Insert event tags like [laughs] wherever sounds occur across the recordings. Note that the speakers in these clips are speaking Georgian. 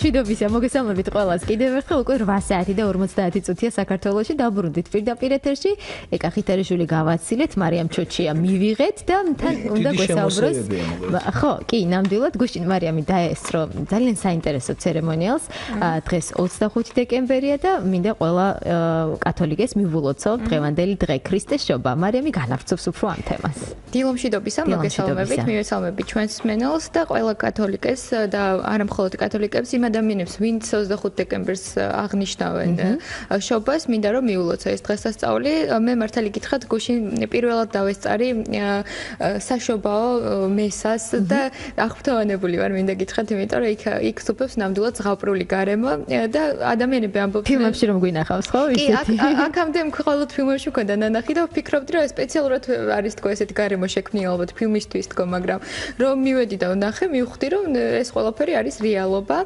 დილამშვიდობისა, მოგესალმებით ყველას. კიდევ ერთხელ უკვე 8 საათი და 50 წუთია საქართველოში დაბრუნდით პირდაპირ ეთერში. ეკა ხითარიშვილი გავაცილეთ, მარიამ ჩოჩია მივიღეთ და თან უნდა გვესაუბროს. ხო, კი, ნამდვილად გუშინ მარიამი დაესწრო ძალიან საინტერესო ცერემონიალს. დღეს 25 დეკემბერია და მინდა ყველა კათოლიკეს მივულოცო დღევანდელი დღე ქრისტეს შობა. მარიამი განავრცობს უფრო ამ თემას. დილამშვიდობისა, მოგესალმებით, მივესალმებით ჩვენს მენელს და ყველა კათოლიკეს და არა მხოლოდ კათოლიკეს აკეთებს იმ ადამიანებს, ვინც 25 დეკემბერს აღნიშნავენ შობას, მინდა რომ მიულოცა ეს დღესასწაული. მე მართალი გითხრათ, გუშინ პირველად დავესწარი საშობაო მესას და აღფრთოვანებული ვარ, მინდა გითხრათ, იმიტომ რომ იქ იქ სუფებს ნამდვილად ზღაპრული გარემო და ადამიანები ამბობენ ფილმებში რომ გვინახავს, ხო? ისეთი. კი, აქამდე მხოლოდ ფილმებში მქონდა ნანახი და ვფიქრობდი რომ სპეციალურად არის თქო ესეთი გარემო შექმნილი ალბათ ფილმისთვის თქო, მაგრამ რომ მივედი და ვნახე, მივხვდი რომ ეს ყველაფერი არის რეალობა.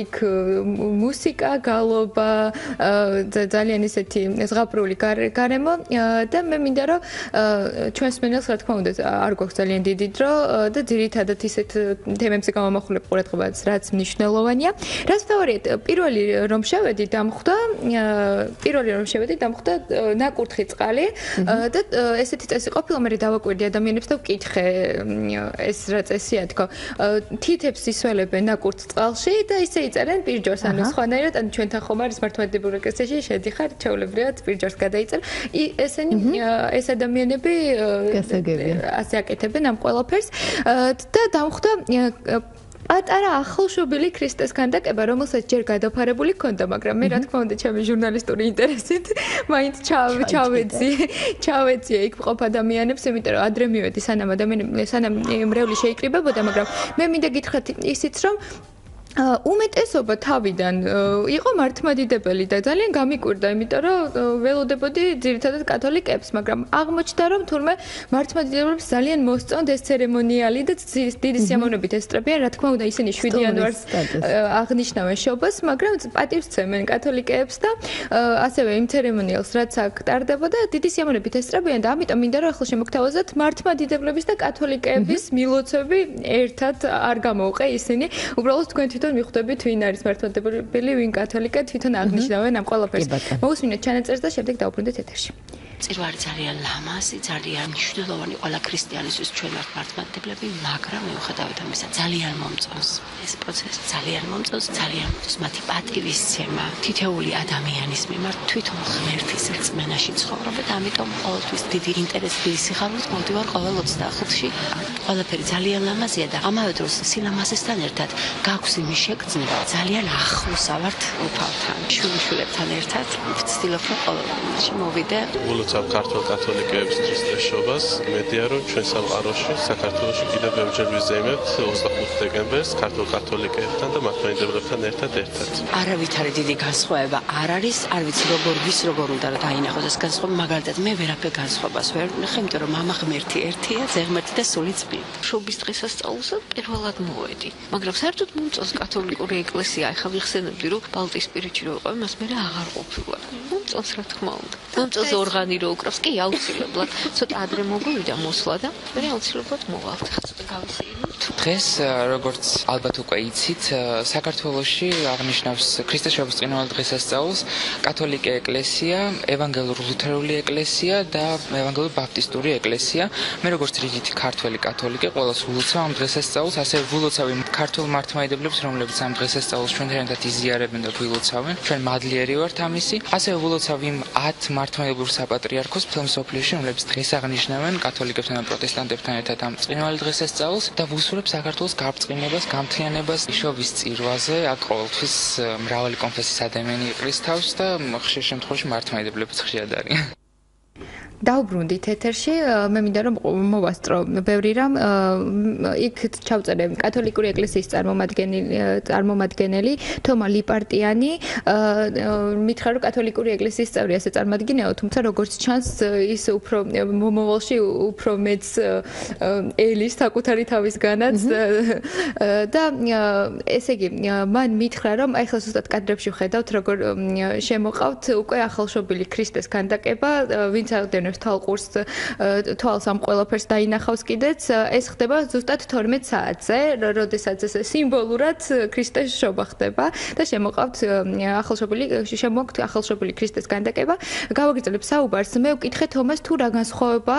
იქ მუსიკა, გალობა, ძალიან ისეთი ზღაპრული გარემო და მე მინდა რომ ჩვენს მენელს რა თქმა უნდა არ გვაქვს ძალიან დიდი დრო და ძირითადად ისეთ თემებზე გამომახვილებ ყურადღებას, რაც მნიშვნელოვანია. რაც თავარია, პირველი რომ შევედი დამხვდა, პირველი რომ შევედი დამხვდა ნაკურთხი წყალი და ესეთი წესი ყოფილა, მე დავაკვირდი ადამიანებს და ვკითხე ეს რა წესია თქო. თითებს ისველებენ ნაკურთხ წყალში და ისე იწერენ პირჯორს. ანუ სხვანაირად ანუ ჩვენთან ხომ არის მართლმადიდებლურ ეკლესიაში შედიხარ ჩაოლებრიათ პირჯორს გადაიწერ. ესენი ეს ადამიანები ასე აკეთებენ ამ ყველაფერს. და დამხვდა პატარა ახალშობილი ქრისტეს ქანდაკება, რომელსაც ჯერ გადაფარებული ქონდა, მაგრამ მე რა თქმა უნდა, ჩემი ჟურნალისტური ინტერესით მაინც ჩავეცი, ჩავეცი იქ ყოფ ადამიანებს, იმიტომ რომ ადრე მივედი სანამ ადამიანები სანამ მრევლი შეიკრიბებოდა, მაგრამ მე მინდა გითხრათ ისიც რომ უმეტესობა თავიდან იყო მართმადიდებელი და ძალიან გამიკვირდა, იმიტომ რომ ველოდებოდი ძირითადად კათოლიკებს, მაგრამ აღმოჩნდა რომ თურმე მართმადიდებლებს ძალიან მოსწონთ ეს ცერემონიალი და დიდი სიამოვნებით ესწრებიან, რა თქმა უნდა, ისინი 7 იანვარს აღნიშნავენ შობას, მაგრამ პატივს ცემენ კათოლიკეებს და ასევე იმ ცერემონიალს რაც აქ ტარდებოდა, დიდი სიამოვნებით ესწრებიან და ამიტომ მინდა რომ ახლა შემოგთავაზოთ მართმადიდებლების და კათოლიკეების მილოცები ერთად არ გამოვყე ისინი, უბრალოდ თქვენ თვითონ მიხვდებით ვინ არის მართლმადიდებელი, ვინ კათოლიკე, თვითონ აღნიშნავენ ამ ყველაფერს. მოусმინეთ ჩანაწერს და შემდეგ დავბრუნდეთ ეთერში. წირვარი ძალიან ლამაზი, ძალიან მნიშვნელოვანი ყველა ქრისტიანისთვის ჩვენ ვართ მართლმადიდებლები, მაგრამ მიუხედავად ამისა ძალიან მომწონს ეს პროცესი, ძალიან მომწონს, ძალიან მომწონს მათი პატივისცემა თითეული ადამიანის მიმართ თვითონ ღმერთის რწმენაში ცხოვრობა და ამიტომ ყოველთვის დიდი ინტერესი და სიხარულით მომდივარ ყოველ 25-ში. ყველაფერი ძალიან ლამაზია და ამავე დროს სილამაზესთან ერთად გაქვს იმის შეგრძნება ძალიან ახლოსა ვართ უფალთან, შვილიშვილებთან ერთად ვცდილობ რომ ყოველში მოვიდე. ვულოცავ ქართულ კათოლიკეებისთვის წესშობას. მედია რომ ჩვენ სამყაროში საქართველოში კიდევ ბევრჯერ ვიზეიმებთ 25 დეკემბერს ქართულ კათოლიკეებთან და მართლმადიდებლებთან ერთად ერთად. არავითარი დიდი განსხვავება არ არის, არ ვიცი როგორ ვის როგორ უნდა რა დაინახოს ეს განსხვავება, მაგალითად მე ვერაფერ განსხვავებას ვერ ვნახე, იმიტომ რომ მამა ღმერთი ერთია, ზეღმერთი და სული წმინდა. შობის დღესასწაულზე პირველად მოვედი, მაგრამ საერთოდ მომწონს კათოლიკური ეკლესია. ახლა ვიხსენებდი რომ ბალტიისპირეთში რო ვიყავ, მას მე აღარ ყოფილა. მომწონს რა თქმა უნდა. მომწონს ორგანი რო უკრავს, კი აუცილებლად. ცოტა ადრე მოგვივიდა მოსვლა და მე აუცილებლად მოვალთ. ცოტა გავისეირნო. დღეს როგორც ალბათ უკვე იცით, საქართველოში აღნიშნავს ქრისტეს შობის წინვალ დღესასწაულს კათოლიკე ეკლესია, ევანგელურ-ლუთერული ეკლესია და ევანგელურ ბაპტისტური ეკლესია. მე როგორც რიგითი ქართველი კათოლიკე, ყოველს ულოცავ ამ დღესასწაულს, ასე ულოცავ იმ ქართულ მართლმადიდებლებს, რომლებიც ამ დღესასწაულს ჩვენთან ერთად იზიარებენ და გულოცავენ. ჩვენ მადლიერი ვართ ამისი. ასე ულოცავ იმ 10 მართლმადიდებლურ საპატრიარქოს ფილოსოფიაში, რომლებიც დღეს აღნიშნავენ კათოლიკებთან და პროტესტანტებთან ერთად ამ წინვალ დღესასწაულს და ვუსურებ საქართველოს გარწყინებას, გამთლიანებას შობის წირვაზე, აქ ყოველთვის მრავალი კონფესიის ადამიანი იყრის თავს და ხშირ შემთხვევაში მართლმადიდებლებს ხშირად არიან. დავბრუნდით ეთერში. მე მინდა რომ მოვასწრო ბევრი რამ. იქ ჩავწერე კათოლიკური ეკლესიის წარმომადგენელი წარმომადგენელი თომა ლიპარტიანი. მითხრა რომ კათოლიკური ეკლესიის წევრი ასე წარმოგიდგენიაო, თუმცა როგორც ჩანს ის უფრო მომავალში უფრო მეც ელის საკუთარი თავისგანაც და ესე იგი მან მითხრა რომ აი ხა ზუსტად კადრებში ვხედავთ როგორ შემოყავთ უკვე ახალშობილი ქრისტეს ქანდაკება, ვინც აღდენ აკეთებენ ერთალ ყურს თვალს ამ ყველაფერს დაინახავს კიდეც. ეს ხდება ზუსტად 12 საათზე როდესაც ეს სიმბოლურად ქრისტეს შობა ხდება და შემოყავთ ახალშობილი შემოგვთ ახალშობილი ქრისტეს განდაკება გავაგრძელებ საუბარს. მე ვკითხე თომას თუ რა განსხვავება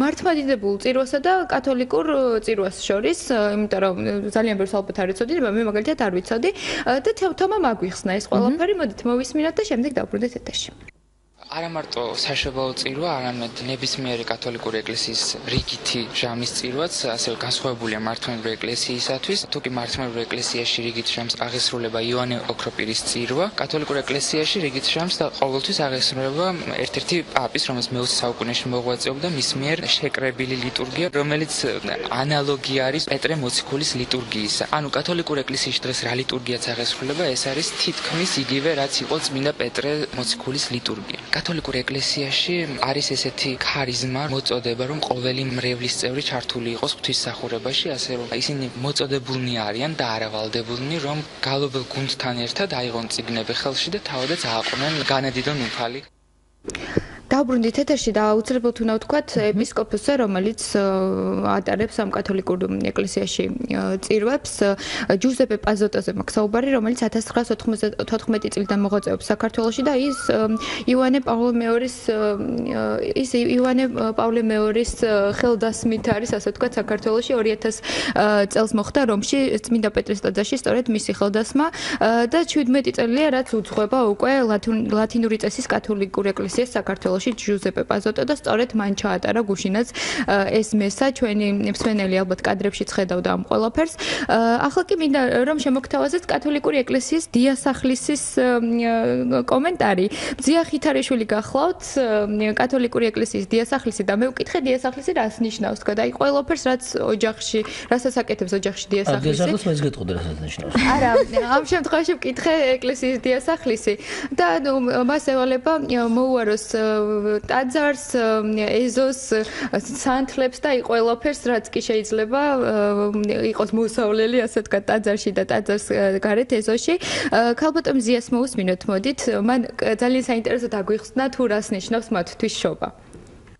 მართლმადიდებულ წირვასა და კათოლიკურ წირვას შორის იმიტომ რომ ძალიან ბევრს ალბათ არ იცოდი მე მაგალითად არ ვიცოდი. და თომა მაგვიხსნა ეს ყველაფერი მოდით მოვისმინოთ და შემდეგ დავბრუნდეთ ეთერში არა მარტო საშობაო წირვა, არამედ ნებისმიერი კათოლიკური ეკლესიის რიგითი ჟამის წირვაც, ასევე განსხვავებულია მართლმადიდებლური ეკლესიისათვის. თუკი მართლმადიდებლური ეკლესიაში რიგით ჟამს აღესრულება იოანე ოქროპირის წირვა, კათოლიკურ ეკლესიაში რიგით ჟამს და ყოველთვის აღესრულება ერთ-ერთი პაპის, რომელიც მე-20 საუკუნეში მოღვაწეობდა მის მიერ შეკრებილი ლიტურგია, რომელიც ანალოგი არის პეტრე მოციქულის ლიტურგიისა. ანუ კათოლიკურ ეკლესიაში დღეს რა ლიტურგიაც აღესრულება, ეს არის თითქმის იგივე, რაც იყო წმინდა პეტრე მოციქულის ლიტურგია. კათოლიკურ ეკლესიაში არის ესეთი ქარიზმა, მოწოდება, რომ ყოველი მრევლის წევრი ჩართული იყოს ღვთისმსახურებაში, ასე რომ ისინი მოწოდებულნი არიან და არავალდებულნი, რომ გალობელ გუნდთან ერთად აიღონ წიგნები ხელში და თავადაც ააყვნენ განედიდონ უფალი. დაბრუნდით ეთერში და აუცილებლად უნდა ვთქვათ ეპისკოპოსზე, რომელიც ატარებს ამ კათოლიკურ ეკლესიაში წირვებს, ჯუზეპე პაზოტოზე მაქსაუბარი, რომელიც 1994 წლიდან მოღვაწეობს საქართველოში და ის ივანე პავლე მეორის ის ივანე პავლე მეორის ხელდასმით არის, ასე ვთქვათ, საქართველოში 2000 წელს მოხდა რომში წმინდა პეტრეს ტაძარში, სწორედ მისი ხელდასმა და 17 წელია რაც უძღვება უკვე ლათინური წესის კათოლიკურ ეკლესიას საქართველოში. საქართველოში ჯუზეპე პაზოტო და სწორედ მან ჩაატარა გუშინაც ეს მესა ჩვენი მსმენელი ალბათ კადრებში ხედავდა ამ ყველაფერს. ახლა კი მინდა რომ შემოგთავაზეთ კათოლიკური ეკლესიის დიასახლისის კომენტარი. ძია ხითარიშვილი გახლავთ კათოლიკური ეკლესიის დიასახლისი და მე ვკითხე დიასახლისი რას ნიშნავს თქვა და აი ყველაფერს რაც ოჯახში რასაც აკეთებს ოჯახში დიასახლისი? დიასახლისი მეც გეტყოდა რასაც ნიშნავს. არა ამ შემთხვევაში ვკითხე ეკლესიის დიასახლისი. და ნუ მას ევალება მოუაროს ტაძარს, ეზოს, სანთლებს და იყველაფერს, რაც კი შეიძლება იყოს მოსავლელი, ასე ვთქვა, ტაძარში და ტაძარს გარეთ ეზოში. ქალბატონ ზიას მოусმინოთ, მოდით. მან ძალიან საინტერესო დაგვიხსნა თუ რას ნიშნავს მათთვის შობა.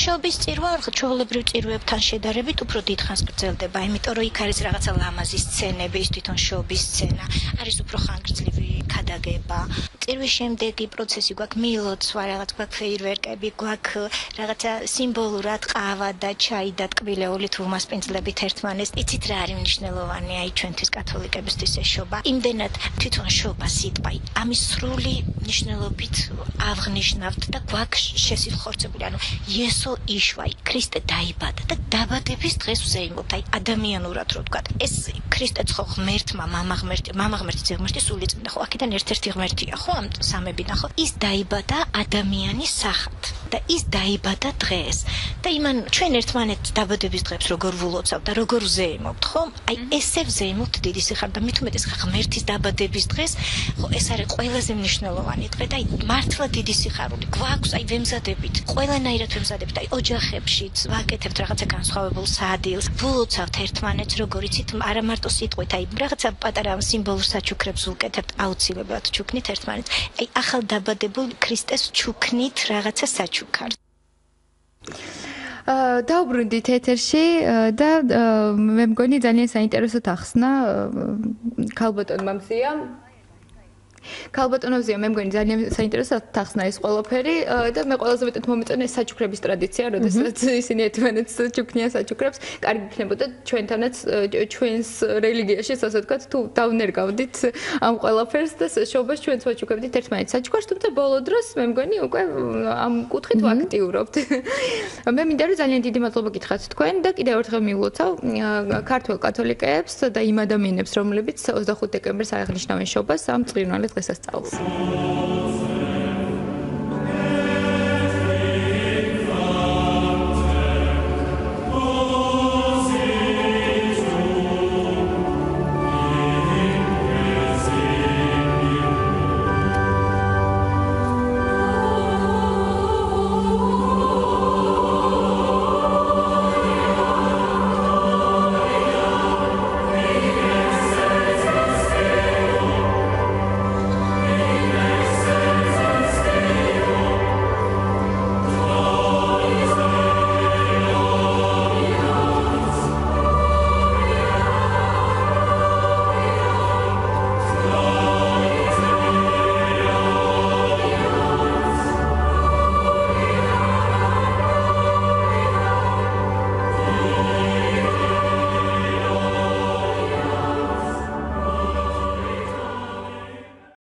შობის წირვა ჩვეულებრივ წირვებთან შედარებით უფრო დიდხანს გრძელდება, იმიტომ რომ იქ არის რაღაცა ლამაზი სცენები, ის თვითონ შობის სცენა, არის უფრო ხანგრძლივი ქადაგება. წირვის შემდეგი პროცესი გვაქვს მილოცვა, რაღაც გვაქვს ფეირვერკები, გვაქვს რაღაცა სიმბოლურად ყავა და ჩაი და ტკბილეული თუ მასპინძლებით ერთმანეთს. იცით რა არის მნიშვნელოვანი აი ჩვენთვის კათოლიკებისთვის ეს შობა? იმდენად თვითონ შობა სიტყვა ამის სრული მნიშვნელობით ავღნიშნავთ და გვაქვს შესიხორცებული, ანუ იესო იშვა, ქრისტე დაიბადა და დაბადების დღეს ვზეიმობთ, აი ადამიანურად რო ვთქვა. ეს ქრისტე ხო ღმერთმა, მამა ღმერთი, მამა ღმერთი, ძე ღმერთი სულიწმიდა, ხო, აქ აქედან ერთ-ერთი ღმერთია ხო? ამ სამებიდან ხო? ის დაიბადა ადამიანის სახით და ის დაიბადა დღეს. და იმან ჩვენ ერთმანეთს დაბადების დღეს როგორ ვულოცავ და როგორ ვზეიმობთ ხო აი ესე ვზეიმობთ დიდი სიხარ და მithumetes ღმერთის დაბადების დღეს ხო ეს არის ყველაზე მნიშვნელოვანი დღე და აი მართლა დიდი სიხარული. გვაქვს აი ვემზადებით ყველანაირად ვემზადებით. აი ოჯახებშიც ვაკეთებთ რაღაცა განსხვავებულ სადილს. ვულოცავთ ერთმანეთს როგორ იცით არა მარტო სიტყვით აი რაღაცა პატარა სიმბოლურ საჩუქრებს ვუკეთებთ აუცილებლად ჩუქნით ერთმანეთს. აი ახალ დაბადებულ ქრისტეს ჩუქნით რაღაცა საჩუქარ დაუბრუნდით ეთერში და მე მგონი ძალიან საინტერესო თახსნა ქალბატონ მამზია ქალბატონოზია მე მგონი ძალიან საინტერესო თახსნა ეს ყველაფერი და მე ყველაზე მეტად მომეწონა ეს საჩუქრების ტრადიცია, როდესაც ისინი ერთმანეთს ჩუქნიან საჩუქრებს, კარგი იქნებოდა ჩვენთანაც ჩვენს რელიგიაში, ასე ვთქვათ, თუ დავნერგავდით ამ ყველაფერს და შობას ჩვენც ვაჩუქებდით ერთმანეთს. საჩუქრს, თუმცა ბოლო დროს მე მგონი უკვე ამ კუთხით ვაქტიურობთ. [laughs] მე მინდა რომ ძალიან დიდი მადლობა გითხრათ თქვენ და კიდევ ერთხელ მიულოცავ ქართულ კათოლიკეებს და იმ ადამიანებს, რომლებიც 25 დეკემბერს აღნიშნავენ შობას ამ dessa salsa.